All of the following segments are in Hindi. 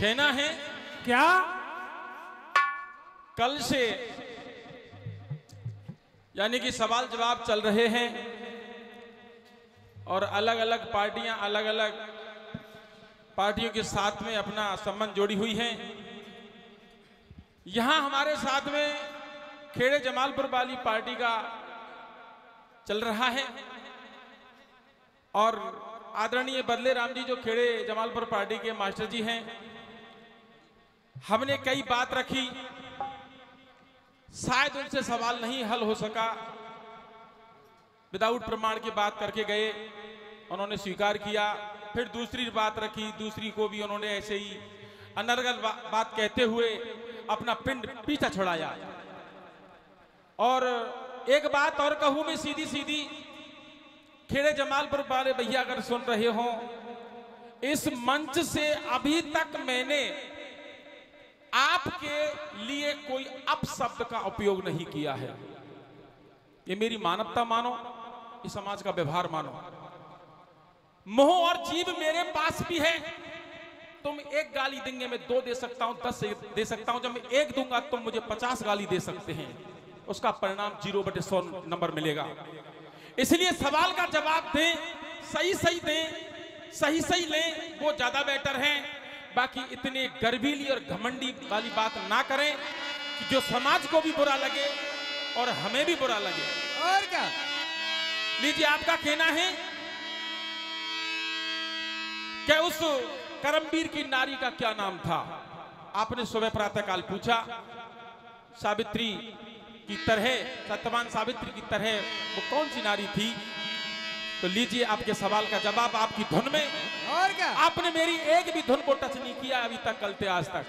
कहना है क्या? कल से यानी कि सवाल जवाब चल रहे हैं और अलग अलग पार्टियाँ अलग अलग पार्टियों के साथ में अपना संबंध जोड़ी हुई हैं। यहाँ हमारे साथ में खेड़े जमालपुर वाली पार्टी का चल रहा है और आदरणीय बदले राम जी जो खेड़े जमालपुर पार्टी के मास्टर जी हैं हमने कई बात रखी। शायद उनसे सवाल नहीं हल हो सका। विदाउट प्रमाण की बात करके गए उन्होंने स्वीकार किया। फिर दूसरी बात रखी दूसरी को भी उन्होंने ऐसे ही अनर्गल बा, बात कहते हुए अपना पिंड पीछा छुड़ाया। और एक बात और कहूँ मैं सीधी सीधी खेड़े जमालपुर वाले भैया अगर सुन रहे हो इस मंच से अभी तक मैंने आपके लिए कोई अपशब्द का उपयोग नहीं किया है। ये मेरी मानवता मानो, ये समाज का व्यवहार मानो। मोह और जीव मेरे पास भी है। तुम एक गाली देंगे, मैं दो दे सकता हूँ, दस दे सकता हूँ, जब मैं एक दूँगा, तुम मुझे पचास गाली दे सकते हैं। उसका परिणाम ज़ीरो बटे सौ नंबर मिलेगा। इसलिए सवाल का जवाब दें, सही सही दें, सही सही लें, वो ज़्यादा बेटर है। बाकी इतने गर्वीली और घमंडी वाली बात ना करें कि जो समाज को भी बुरा लगे और हमें भी बुरा लगे। और क्या? लीजिए आपका कहना है कि उस करमवीर की नारी का क्या नाम था? आपने सुबह प्रातःकाल पूछा सावित्री की तरह सत्यवान सावित्री की तरह वो कौन सी नारी थी? तो लीजिए आपके सवाल का जवाब आपकी धुन में। और क्या? आपने मेरी एक भी धुन को टच नहीं किया अभी तक कल कलते आज तक।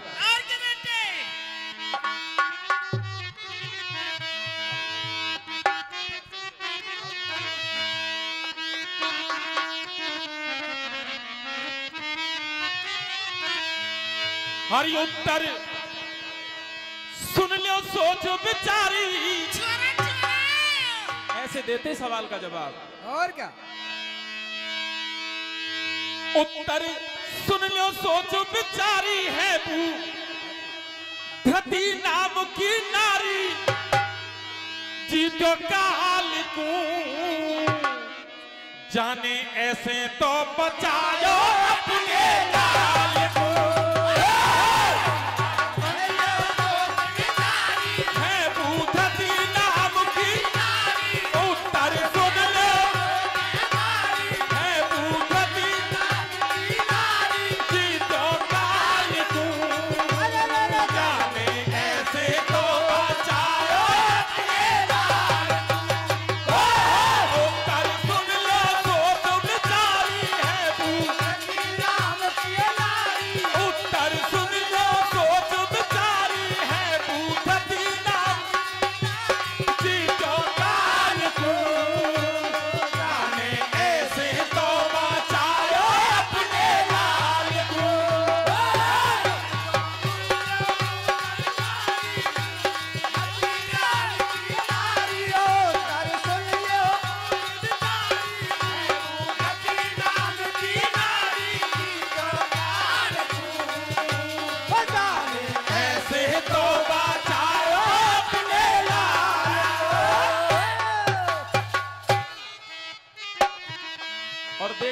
हरि उत्तर सुन लो सोच विचारी। ऐसे देते सवाल का जवाब। और क्या? उत्तर सुन लो सोच बिचारी है तू। धरती नाम की नारी जी तो काल को। जाने ऐसे तो बचाओ अपने लाल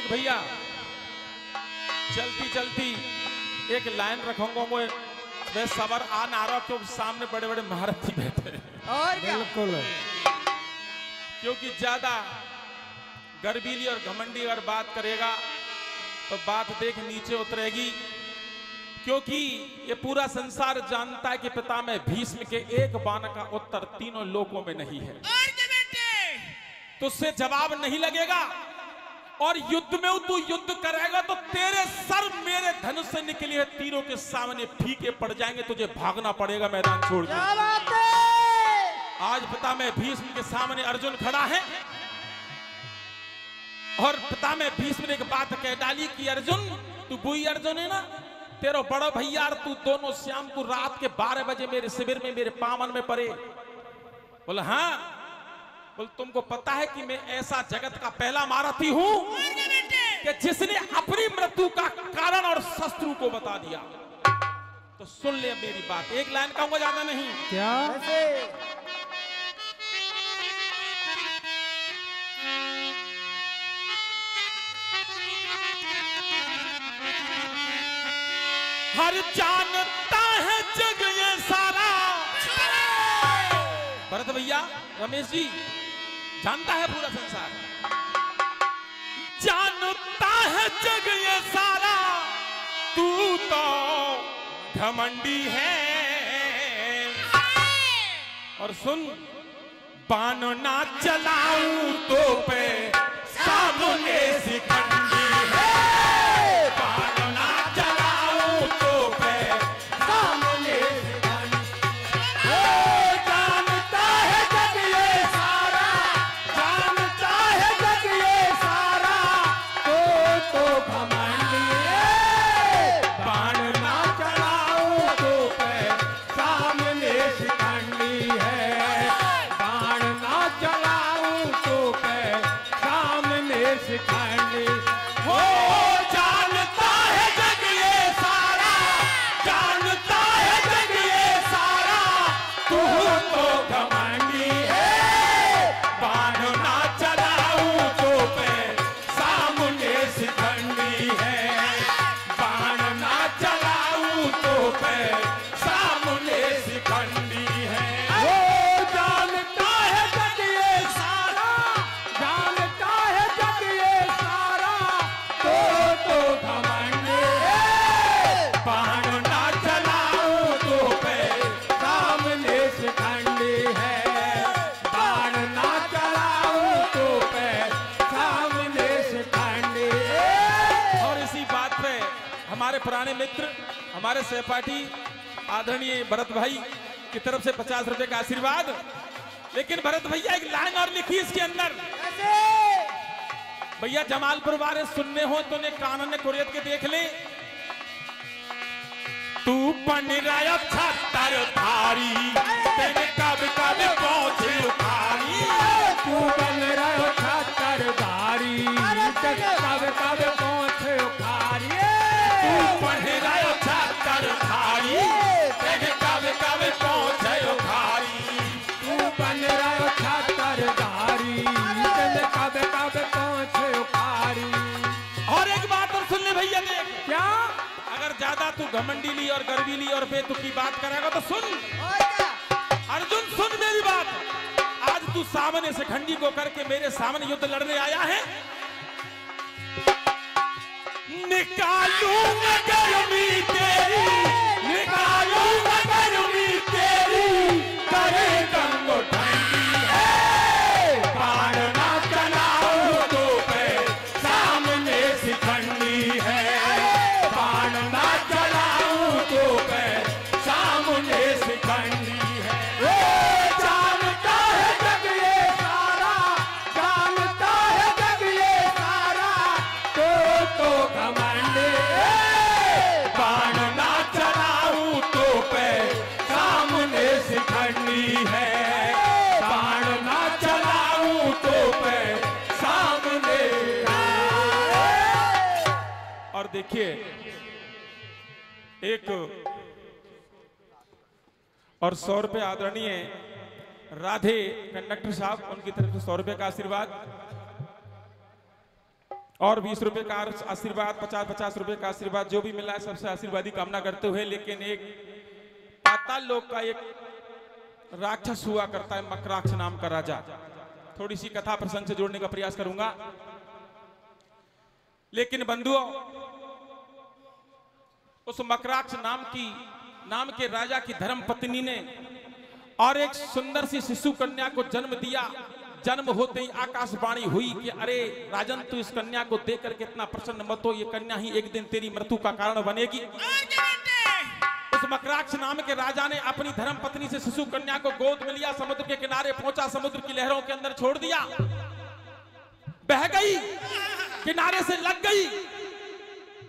देख भैया। चलती चलती। एक लाइन रखूँगा मैं। मैं सबर आ ना रहा क्योंकि सामने बड़े बड़े महारथी बैठे और बिल्कुल। क्योंकि ज़्यादा गर्बीली और घमंडी अगर बात करेगा तो बात देख नीचे उतरेगी। क्योंकि ये पूरा संसार जानता है कि पिता में भीष्म के एक बाण का उत्तर तीनों लोकों में नहीं है। तो उससे जवाब नहीं लगेगा। और युद्ध में तू युद्ध करेगा तो तेरे सर मेरे धनुष से निकली हुए तीरों के सामने फीके पड़ जाएँगे तुझे भागना पड़ेगा मैदान छोड़ के आज पिता में भीष्म के सामने अर्जुन खड़ा है। और पिता में भीष्म ने एक बात कह डाली कि अर्जुन तू बुई अर्जुन है ना? तेरा बड़ा भैया तू दोनों श्याम तू रात के बारह बजे मेरे शिविर में मेरे पावन में पड़े। बोले हाँ। बोल तुमको पता है कि मैं ऐसा जगत का पहला मारथी हूँ कि जिसने अपनी मृत्यु का कारण और शत्रु को बता दिया। तो सुन ले मेरी बात। एक लाइन कहूँगा ज़्यादा नहीं। क्या? हर जानता है जग ये सारा। भरत भैया रमेश जी जानता है पूरा संसार। जानता है जग ये सारा। तू तो घमंडी है। और सुन बानो ना चलाऊ तो पे सामने सिकंडी हमारे सहपाठी आदरणीय भरत भाई की तरफ़ से पचास रुपए का आशीर्वाद। लेकिन भरत भैया एक लाइन और लिखी इसके अंदर। भैया जमालपुर बारे सुनने हो तो ने कानन ने कुरियत के देख ले। तू बन रहा छत्तर धारी, तेरे कब कब पहुँचे? तू घमंडी ली और गर्वी ली और बेतुकी बात करेगा तो सुन। अर्जुन सुन मेरी बात। आज तू सामने से खंडी को करके मेरे सामने युद्ध लड़ने आया है। निकालूँगा गर्मी तेरी। देखिए, एक और सौ रुपये आदरणीय राधे कंडक्टर साहब, उनकी तरफ़ से सौ रुपए का आशीर्वाद और बीस रुपए का आशीर्वाद, पचास पचास रुपए का आशीर्वाद, जो भी मिला है सबसे आशीर्वादी कामना करते हुए, लेकिन एक पाताल लोक का एक राक्षस हुआ करता है, मकराक्ष नाम का राजा। थोड़ी सी कथा प्रसंग से जोड़ने का प्रयास करूँगा। लेकिन बंधुओं उस मकराक्ष नाम की, नाम के राजा की धर्म पत्नी ने और एक सुंदर सी शिशु कन्या को जन्म दिया। जन्म होते ही आकाशवाणी हुई कि अरे राजन, तू इस कन्या को देख करके इतना प्रसन्न मत हो, ये कन्या ही एक दिन तेरी मृत्यु का कारण बनेगी। उस मकराक्ष नाम के राजा ने अपनी धर्म पत्नी से शिशु कन्या को गोद में लिया, समुद्र के किनारे पहुँचा, समुद्र की लहरों के अंदर छोड़ दिया। बह गई, किनारे से लग गई।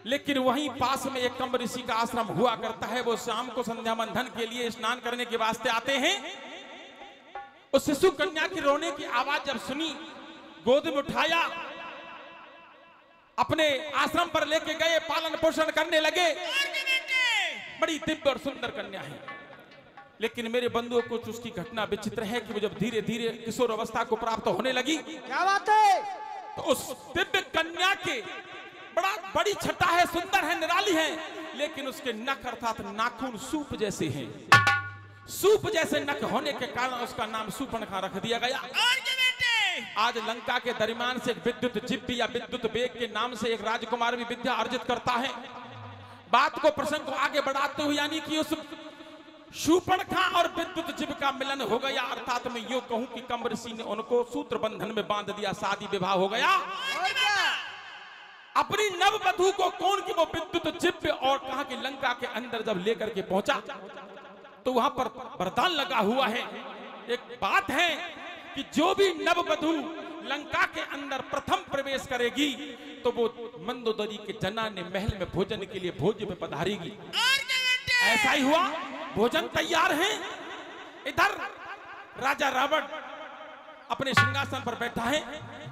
लेकिन वहीं पास में एक कम्ब ऋषि का आश्रम हुआ करता है वो शाम को संध्या बंधन के लिए स्नान करने के वास्ते आते हैं। उस शिशु कन्या की रोने की आवाज़ जब सुनी गोद में उठाया अपने आश्रम पर लेके गए पालन पोषण करने लगे। बड़ी दिव्य और सुंदर कन्या है। लेकिन मेरे बंधुओं को उसकी घटना विचित्र है कि वो जब धीरे धीरे किशोर अवस्था को प्राप्त होने लगी क्या बात है? तो उस दिव्य कन्या के बड़ा बड़ी छटा है सुंदर है निराली है लेकिन उसके नख अर्थात नाखून सूप जैसे हैं। सूप जैसे नख होने के कारण उसका नाम सूपनखा रख दिया गया। आज लंका के दरमियान से एक विद्युत जिप्पी या विद्युत बेग के नाम से एक राजकुमार भी विद्या अर्जित करता है। बात को प्रसंग को आगे बढ़ाते हुए यानी कि उस शूपणखा और विद्युत जीव का मिलन हो गया। अर्थात मैं यो कहूँ कि कम ऋषि ने उनको सूत्र बंधन में बाँध दिया शादी विवाह हो गया। अपनी नव वधु को कौन की वो विद्युत जिव्य और कहा कि लंका के अंदर जब लेकर के पहुँचा तो वहाँ पर वरदान लगा हुआ है। एक बात है कि जो भी नव बधु लंका के अंदर प्रथम प्रवेश करेगी तो वो मंदोदरी के जना ने महल में भोजन के लिए भोज में पधारेगी। ऐसा ही हुआ। भोजन तैयार है। इधर राजा रावण अपने सिंहासन पर बैठा है।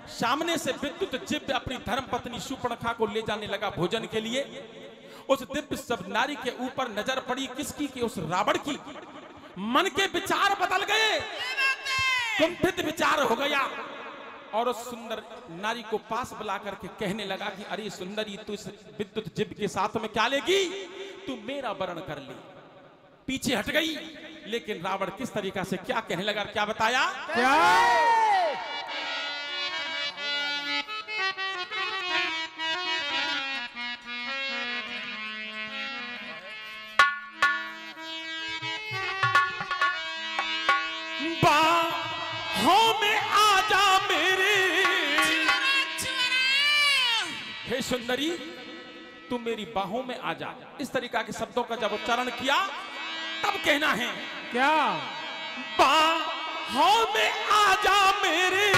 सामने से विद्युत जिव्य अपनी धर्म पत्नी सुपर्णखा को ले जाने लगा भोजन के लिए। उस दिव्य सब नारी के ऊपर नज़र पड़ी किसकी कि उस रावण की। मन के विचार बदल गए। कुंठित विचार हो गया। और उस सुंदर नारी को पास बुला करके कहने लगा कि, अरे सुंदरी, तू इस विद्युत जिब के साथ में क्या लेगी? तू मेरा वर्ण कर ले। पीछे हट गई। लेकिन रावण किस तरीका से क्या कहने लगा क्या बताया? क्या? में आजा मेरे। हे सुंदरी तू मेरी बाहों में आ जा इस तरीका के शब्दों का जब उच्चारण किया तब कहना है क्या? बाहों में आ जा मेरे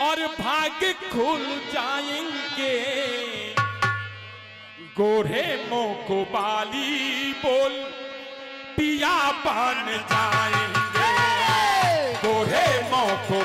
और भाग खुल जाएँगे। गोरे मो को बाली बोल पिया बन जाएँगे। गोरे मो को